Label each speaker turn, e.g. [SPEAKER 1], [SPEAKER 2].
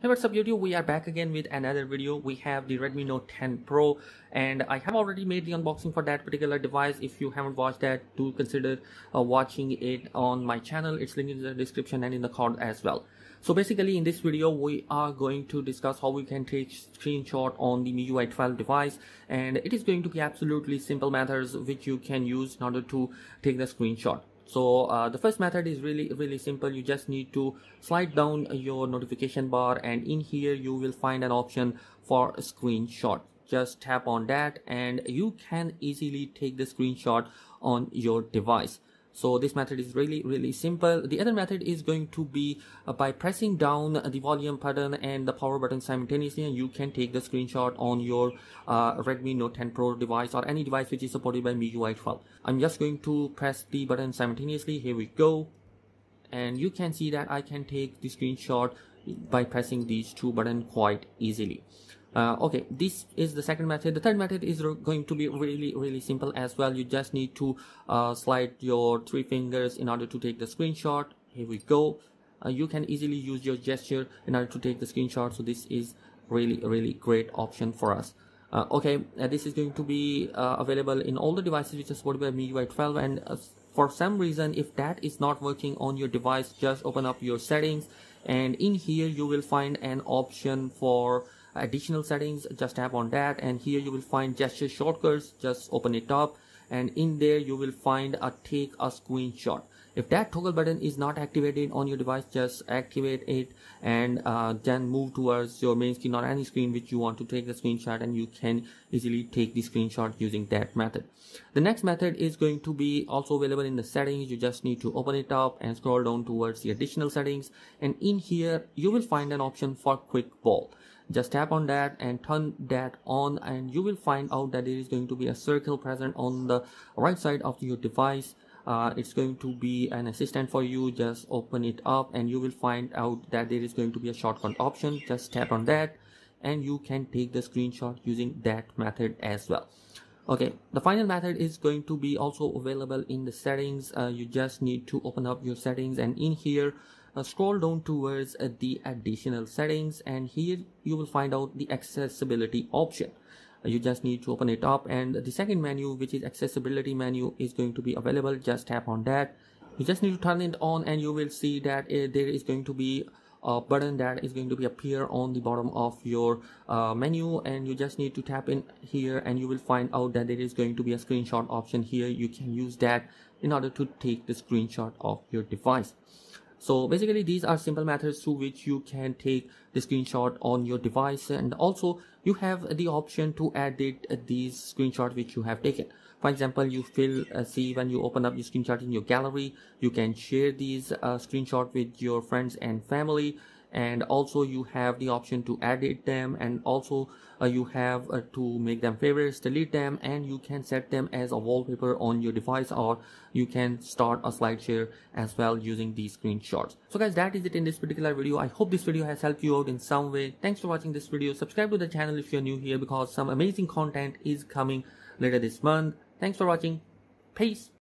[SPEAKER 1] Hey what's up YouTube? We are back again with another video. We have the Redmi Note 10 Pro and I have already made the unboxing for that particular device. If you haven't watched that do consider uh, watching it on my channel. It's linked in the description and in the card as well. So basically in this video we are going to discuss how we can take screenshot on the MIUI 12 device and it is going to be absolutely simple methods which you can use in order to take the screenshot so uh, the first method is really really simple. You just need to slide down your notification bar and in here you will find an option for screenshot. Just tap on that and you can easily take the screenshot on your device so this method is really really simple. The other method is going to be uh, by pressing down the volume button and the power button simultaneously and you can take the screenshot on your uh, Redmi Note 10 Pro device or any device which is supported by MIUI 12 I'm just going to press the button simultaneously. Here we go. And you can see that I can take the screenshot by pressing these two buttons quite easily uh, okay this is the second method. The third method is going to be really really simple as well. You just need to uh, slide your three fingers in order to take the screenshot. Here we go. Uh, you can easily use your gesture in order to take the screenshot. So this is really really great option for us. Uh, okay uh, this is going to be uh, available in all the devices which are supported by MIUI 12 and for some reason if that is not working on your device just open up your settings. And in here you will find an option for additional settings just tap on that and here you will find gesture shortcuts. Just open it up and in there you will find a take a screenshot. If that toggle button is not activated on your device just activate it and uh, then move towards your main screen or any screen which you want to take the screenshot and you can easily take the screenshot using that method. The next method is going to be also available in the settings. You just need to open it up and scroll down towards the additional settings and in here you will find an option for quick ball just tap on that and turn that on and you will find out that there is going to be a circle present on the right side of your device. Uh, it's going to be an assistant for you. Just open it up and you will find out that there is going to be a shortcut option. Just tap on that and you can take the screenshot using that method as well. Okay the final method is going to be also available in the settings. Uh, you just need to open up your settings and in here scroll down towards uh, the additional settings and here you will find out the accessibility option. Uh, you just need to open it up and the second menu which is accessibility menu is going to be available. Just tap on that. You just need to turn it on and you will see that uh, there is going to be a button that is going to be appear on the bottom of your uh, menu and you just need to tap in here and you will find out that there is going to be a screenshot option here. You can use that in order to take the screenshot of your device so basically these are simple methods through which you can take the screenshot on your device and also you have the option to edit these screenshots which you have taken. For example you will uh, see when you open up your screenshot in your gallery you can share these uh, screenshot with your friends and family and also you have the option to edit them and also uh, you have uh, to make them favorites delete them and you can set them as a wallpaper on your device or you can start a slide share as well using these screenshots. So guys that is it in this particular video. I hope this video has helped you out in some way. Thanks for watching this video. Subscribe to the channel if you're new here because some amazing content is coming later this month. Thanks for watching. Peace